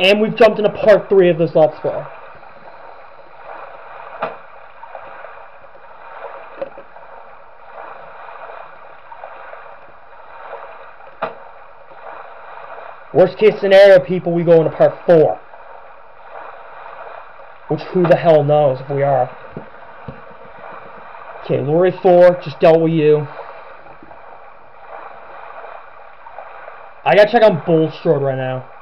And we've jumped into part three of this Let's. Worst case scenario, people, we go into part four. Which who the hell knows if we are. Okay, Lorry 4 just dealt with you. I gotta check on Bulstrode right now.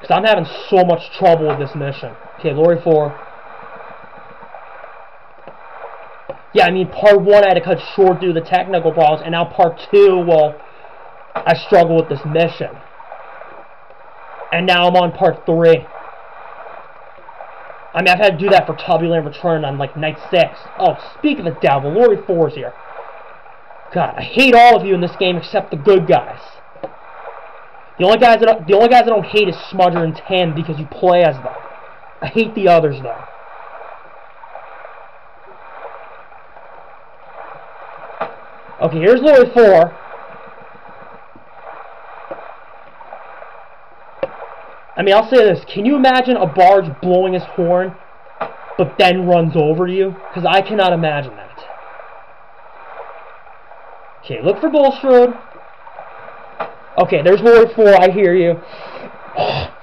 Because I'm having so much trouble with this mission. Okay, Lorry 4. Yeah, I mean, part 1 I had to cut short due to the technical problems, and now part 2, well, I struggle with this mission. And now I'm on part 3. I mean, I've had to do that for Turbulent Return on, like, night 6. Oh, speak of the devil, Lorry 4's here. God, I hate all of you in this game except the good guys. The only guys that the only guys I don't hate is Smudger and Ten because you play as them. I hate the others though. Okay, here's Lorry 4. I mean, I'll say this. Can you imagine a barge blowing his horn, but then runs over you? Because I cannot imagine that. Okay, look for Bulstrode. Okay, there's Lorry 4. I hear you.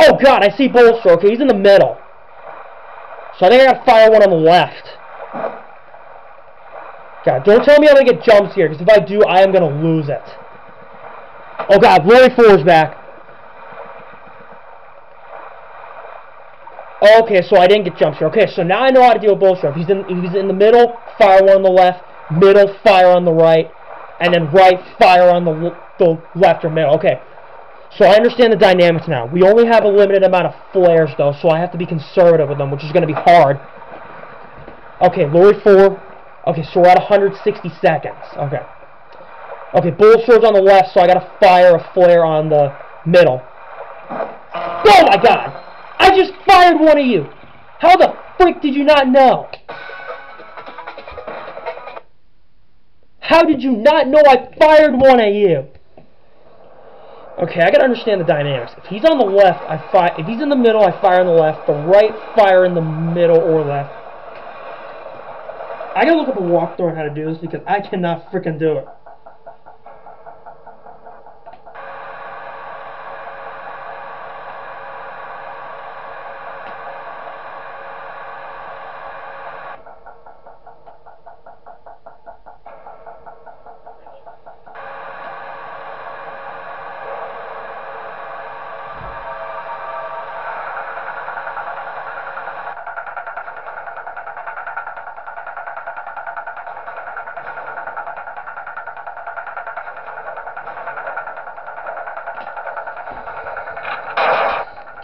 Oh, God, I see Bulstrode. Okay, he's in the middle. So I think I gotta fire one on the left. God, don't tell me I'm gonna get jumps here, because if I do, I am gonna lose it. Oh god, Lorry 4 is back. Okay, so I didn't get jump here. Okay, so now I know how to deal with bullshit. If he's in, he's in the middle, fire one on the left, middle, fire on the right, and then right, fire on the, the left or middle. Okay, so I understand the dynamics now. We only have a limited amount of flares, though, so I have to be conservative with them, which is going to be hard. Okay, Lorry 4, Okay, so we're at 160 seconds. Okay. Okay, Bulstrode's on the left, so I gotta fire a flare on the middle. Oh my god! I just fired one of you! How the frick did you not know? How did you not know I fired one of you? Okay, I gotta understand the dynamics. If he's on the left, I fire. If he's in the middle, I fire on the left. The right, fire in the middle or left. I gotta look up a walkthrough on how to do this because I cannot freaking do it.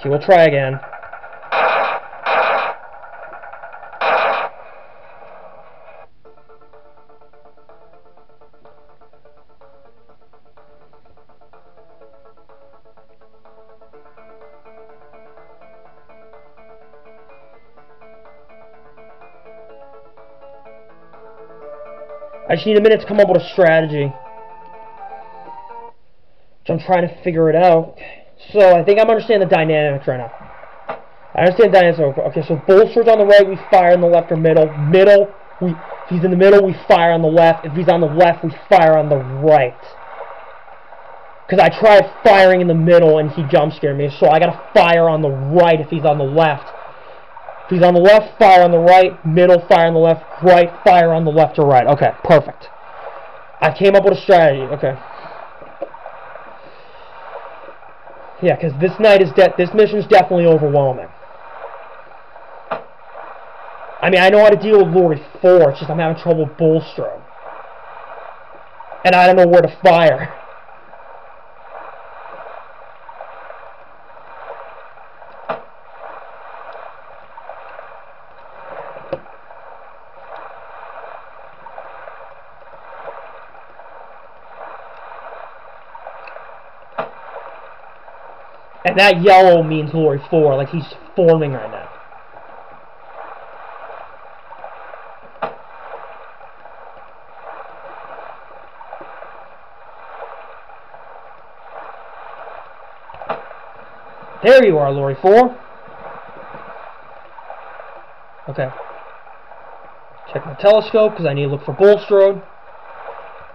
Okay, we'll try again. I just need a minute to come up with a strategy. I'm trying to figure it out. So I think I'm understanding the dynamics right now. I understand the dynamics. Okay, so Bulstrode's on the right, we fire on the left or middle. Middle, we if he's in the middle, we fire on the left. If he's on the left, we fire on the right. Because I tried firing in the middle and he jump scared me, so I gotta fire on the right if he's on the left. If he's on the left, fire on the right, middle, fire on the left, right, fire on the left or right. Okay, perfect. I came up with a strategy. Okay. Yeah, because this night is de this mission is definitely overwhelming. I mean, I know how to deal with Lorry 4, it's just I'm having trouble with Bulstrode. And I don't know where to fire. And that yellow means glory 4, like he's forming right now. There you are, Lorry 4. Okay. Check my telescope, because I need to look for Bulstrode.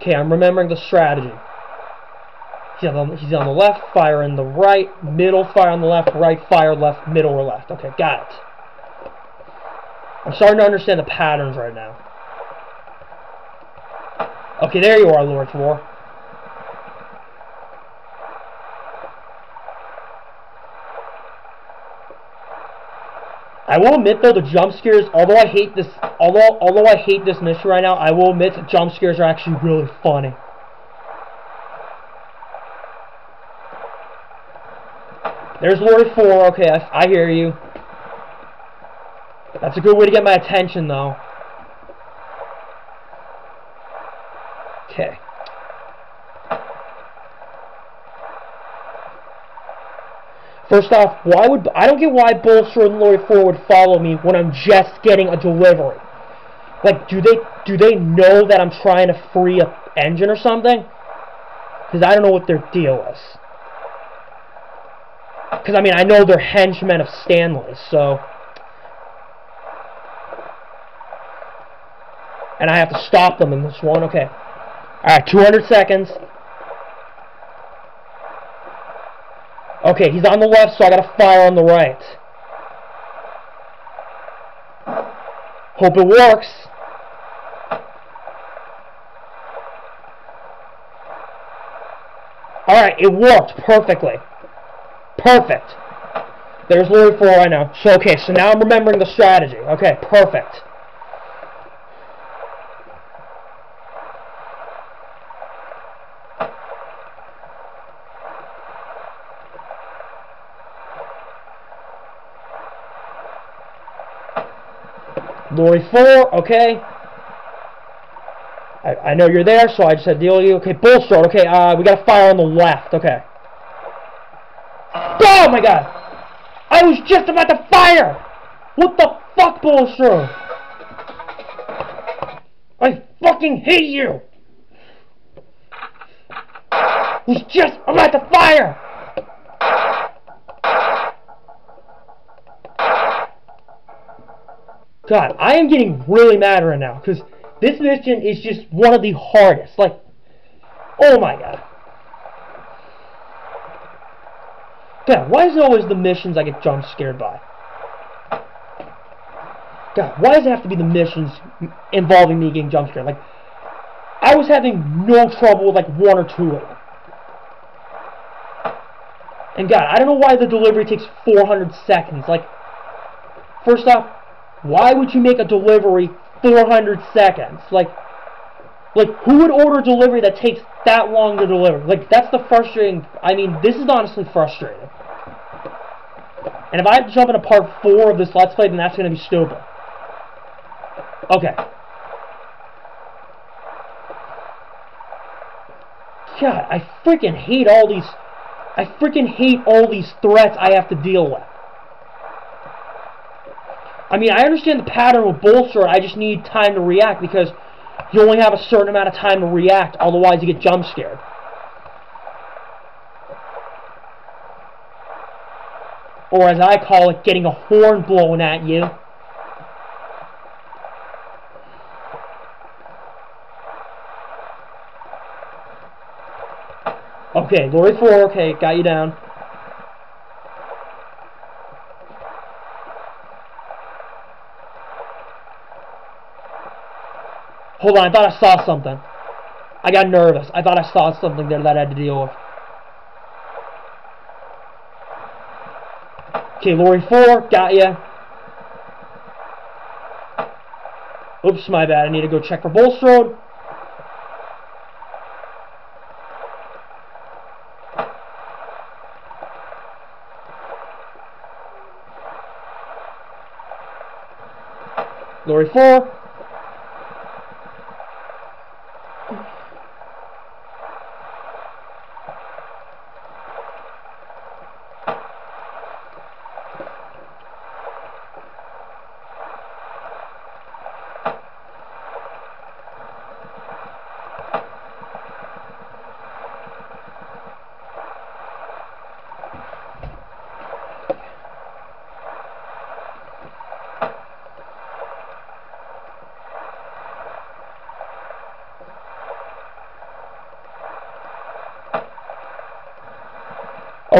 Okay, I'm remembering the strategy. He's on, the, he's on the left, fire in the right, middle, fire on the left, right, fire left, middle, or left. Okay, got it. I'm starting to understand the patterns right now. Okay, there you are, Lord 4. I will admit though the jump scares, although I hate this, although although I hate this mission right now, I will admit the jump scares are actually really funny. There's Lord 4, okay, I, I hear you. That's a good way to get my attention though. Okay. First off, why would I don't get why Bolster and Lorry 4 would follow me when I'm just getting a delivery. Like, do they do they know that I'm trying to free a engine or something? Because I don't know what their deal is. Because I mean, I know they're henchmen of Stanley, so. And I have to stop them in this one. Okay. Alright, 200 seconds. Okay, he's on the left, so I gotta fire on the right. Hope it works. Alright, it worked perfectly. Perfect. There's Lorry 4 right now. So, okay, so now I'm remembering the strategy. Okay, perfect. Lorry 4, okay. I, I know you're there, so I just had to deal with you. Okay, Bullstorm, okay, uh, we got a fire on the left, okay. Oh my god! I was just about to fire! What the fuck, Bullstorm? I fucking hate you! I was just about to fire! God, I am getting really mad right now because this mission is just one of the hardest. Like, oh my God. God, why is it always the missions I get jump scared by? God, why does it have to be the missions involving me getting jump scared? Like, I was having no trouble with like one or two of them. And God, I don't know why the delivery takes 400 seconds. Like, first off, why would you make a delivery 400 seconds? Like, like who would order delivery that takes that long to deliver? Like, that's the frustrating. I mean, this is honestly frustrating. And if I have to jump into part four of this Let's Play, then that's going to be stupid. Okay. God, I freaking hate all these. I freaking hate all these threats I have to deal with. I mean, I understand the pattern with Bolster. I just need time to react because you only have a certain amount of time to react. Otherwise, you get jump scared. Or as I call it, getting a horn blown at you. Okay, Lorry 4, okay, got you down. Hold on, I thought I saw something. I got nervous. I thought I saw something there that I had to deal with. Okay, Lorry 4, got ya. Oops, my bad. I need to go check for Bulstrode. Lorry 4.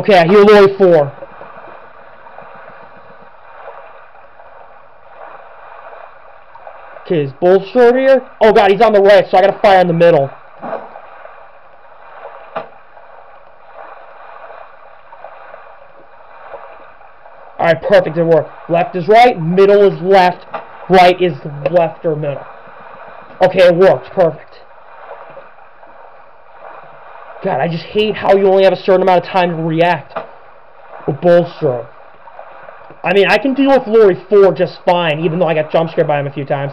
Okay, I hear Lorry 4. Okay, is Bulstrode here? Oh god, he's on the right, so I gotta fire in the middle. Alright, perfect, it worked. Left is right, middle is left, right is left or middle. Okay, it worked, perfect. God, I just hate how you only have a certain amount of time to react with Bulstrode. I mean, I can deal with Lorry 4 just fine, even though I got jump scared by him a few times.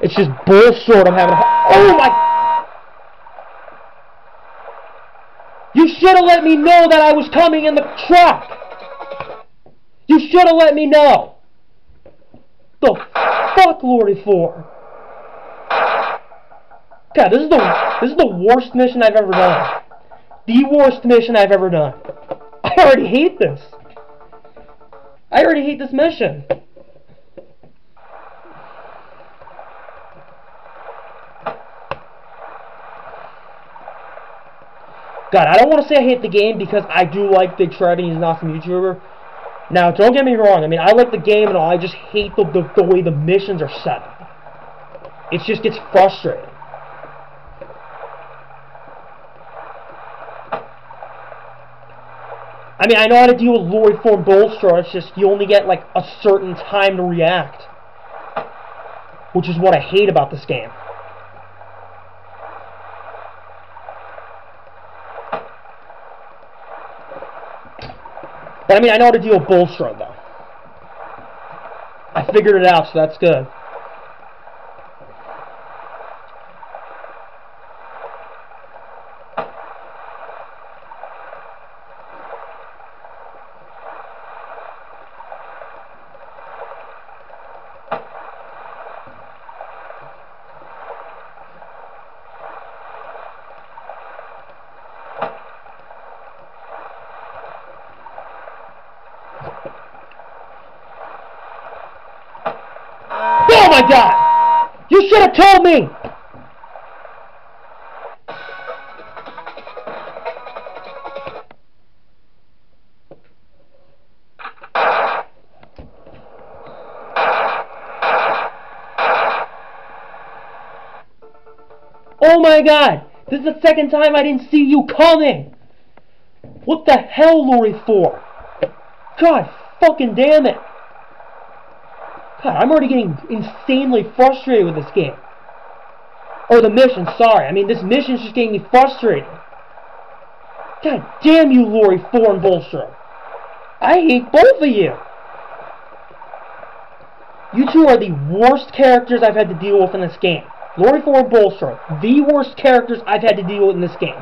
It's just bullshit I'm having Oh my... You should have let me know that I was coming in the truck! You should have let me know! The fuck, Lorry 4? God, this is the this is the worst mission I've ever done. The worst mission I've ever done. I already hate this. I already hate this mission. God, I don't want to say I hate the game because I do like Big and he's an awesome YouTuber. Now, don't get me wrong. I mean, I like the game and all. I just hate the, the, the way the missions are set up. It just gets frustrating. I mean, I know how to deal with Lori Form Bolster. It's just you only get like a certain time to react. Which is what I hate about this game. But I mean, I know how to deal with Bulstrode, though. I figured it out, so that's good. God! You should have told me! Oh my god! This is the second time I didn't see you coming! What the hell, Lori for? God fucking damn it! God, I'm already getting insanely frustrated with this game. Or the mission, sorry. I mean, this mission's just getting me frustrated. God damn you, Lorry 4 and Bolstrom. I hate both of you. You two are the worst characters I've had to deal with in this game. Lorry 4 and Bolstrom, the worst characters I've had to deal with in this game.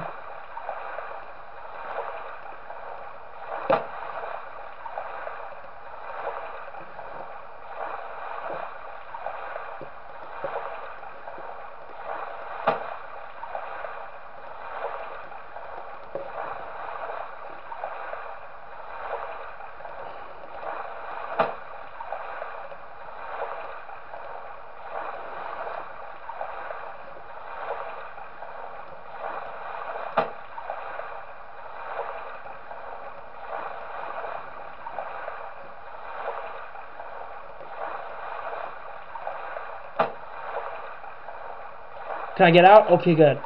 Can I get out? Okay, good.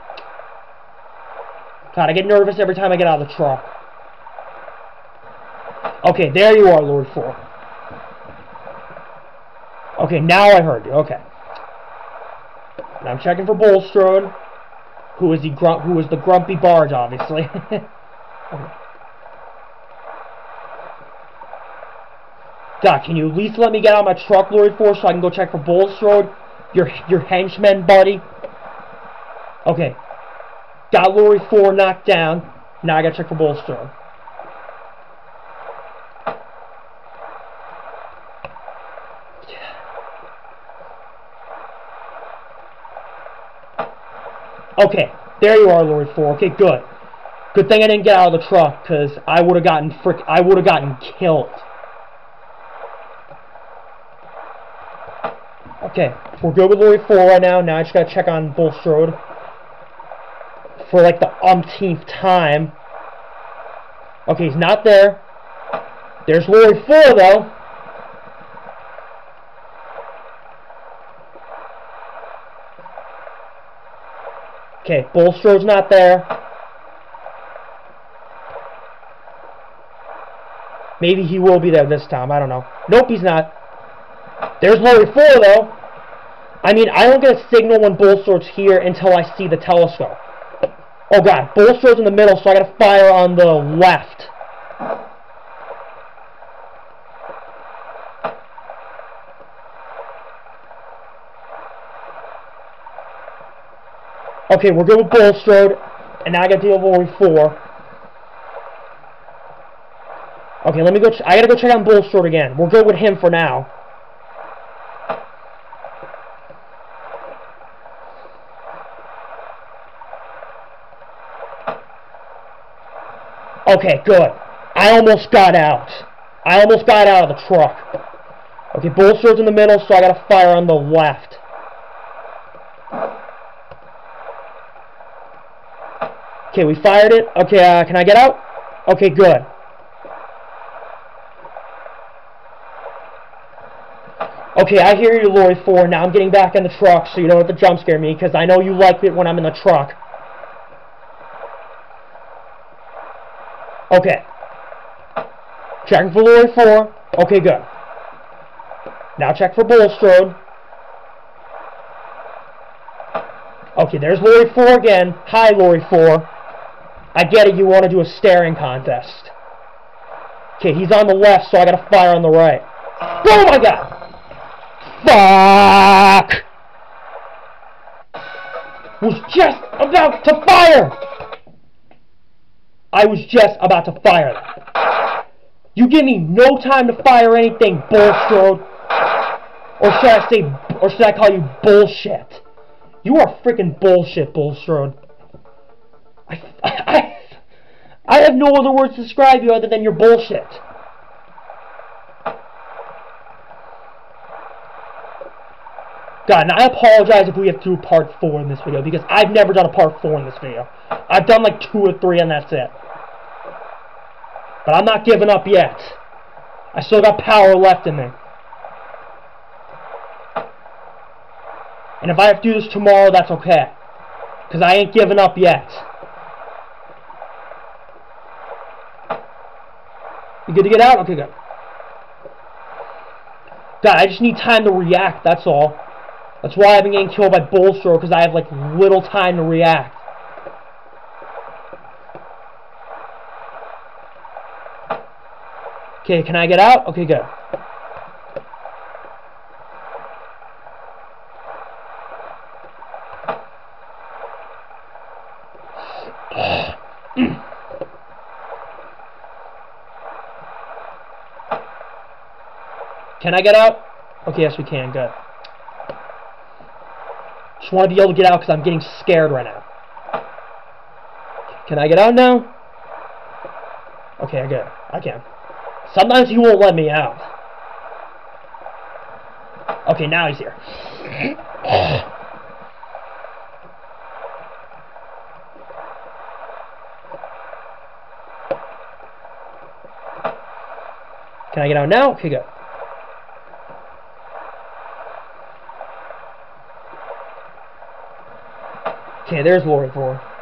God, I get nervous every time I get out of the truck. Okay, there you are, Lord 4. Okay, now I heard you. Okay. I'm checking for Bulstrode, who is the grump, who is the grumpy barge, obviously. God, can you at least let me get out of my truck, Lord 4, so I can go check for Bulstrode? Your your henchman, buddy. Okay. Got Lorry 4 knocked down. Now I gotta check for Bolstrom. Okay, there you are, Lorry 4. Okay, good. Good thing I didn't get out of the truck, because I would have gotten frick I would have gotten killed. Okay, we're good with Lorry 4 right now. Now I just gotta check on Bulstrode for like the umpteenth time. Okay, he's not there. There's Lorry 4, though. Okay, Bulstrode's not there. Maybe he will be there this time. I don't know. Nope, he's not. There's Lorry 4, though. I mean, I don't get a signal when Bulstrode's here until I see the telescope. Oh god, Bulstrode's in the middle, so I gotta fire on the left. Okay, we're good with Bulstrode, and now I gotta deal with Lorry 4. Okay, let me go. I gotta go check on Bulstrode again. We're good with him for now. Okay, good. I almost got out. I almost got out of the truck. Okay, Bulstrode's in the middle, so I gotta fire on the left. Okay, we fired it. Okay, uh, can I get out? Okay, good. Okay, I hear you, Lorry 4. Now I'm getting back in the truck so you don't have to jump scare me, because I know you like it when I'm in the truck. Okay. Checking for Lorry 4. Okay, good. Now check for Bulstrode. Okay, there's Lorry 4 again. Hi, Lorry 4. I get it, you want to do a staring contest. Okay, he's on the left, so I gotta fire on the right. Oh my god! Fuck! Was just about to fire! I was just about to fire. You give me no time to fire anything, Bulstrode. Or should I say, or should I call you bullshit? You are freaking bullshit, Bulstrode. I, I, I have no other words to describe you other than your bullshit. God, I apologize if we have to do part 4 in this video, because I've never done a part 4 in this video. I've done like 2 or 3 and that's it. But I'm not giving up yet. I still got power left in me. And if I have to do this tomorrow, that's okay. Because I ain't giving up yet. You good to get out? Okay, good. God, I just need time to react, that's all. That's why I've been getting killed by Bulstrode, because I have, like, little time to react. Okay, can I get out? Okay, good. Can I get out? Okay, yes we can, good. Just want to be able to get out because I'm getting scared right now. Can I get out now? Okay, I get I can. Sometimes he won't let me out. Okay, now he's here. Can I get out now? Okay, good. Okay, there's Lorry 4.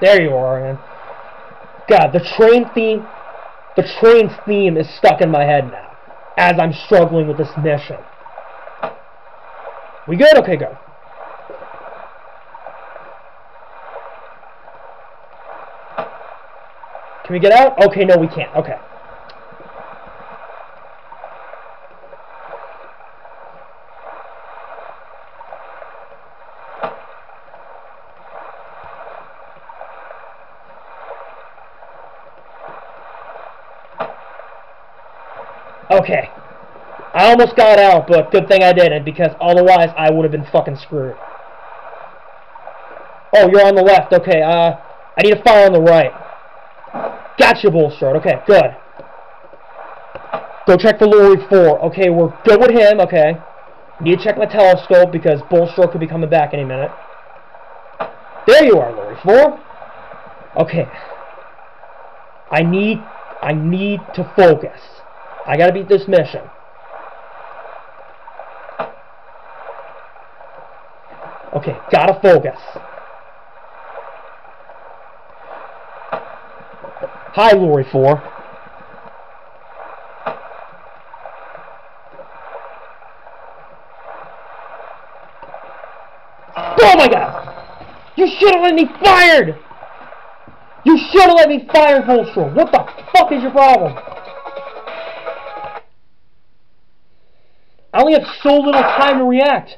There you are, man. God, the train theme, the train's theme is stuck in my head now, as I'm struggling with this mission. We good? Okay, go. Can we get out? Okay, no, we can't. Okay. Okay. I almost got out, but good thing I didn't, because otherwise I would have been fucking screwed. Oh, you're on the left. Okay, uh, I need to fire on the right. Got you, Bullshort. Okay, good. Go check for Lorry 4. Okay, we're good with him. Okay. Need to check my telescope because Bullshort could be coming back any minute. There you are, Lorry 4. Okay. I need I need to focus. I gotta beat this mission. Okay, gotta focus. Hi, Lorry 4. Oh my god! You should have let me fired! You should have let me fire Volstrom! What the fuck is your problem? Only have so little time to react.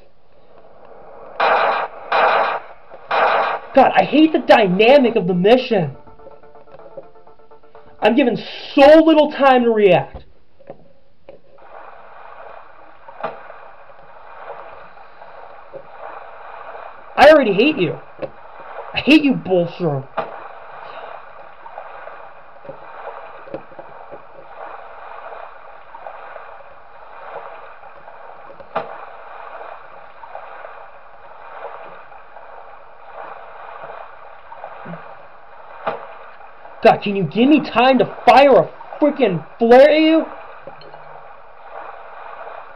God, I hate the dynamic of the mission. I'm given so little time to react. I already hate you. I hate you, Bullshorn. God, can you give me time to fire a freaking flare at you?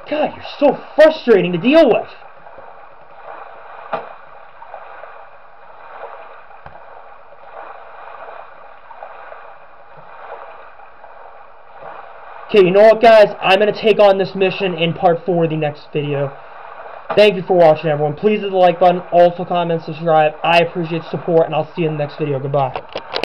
God, you're so frustrating to deal with. Okay, you know what, guys? I'm going to take on this mission in part 4 of the next video. Thank you for watching, everyone. Please hit the like button. Also, comment, subscribe. I appreciate the support, and I'll see you in the next video. Goodbye.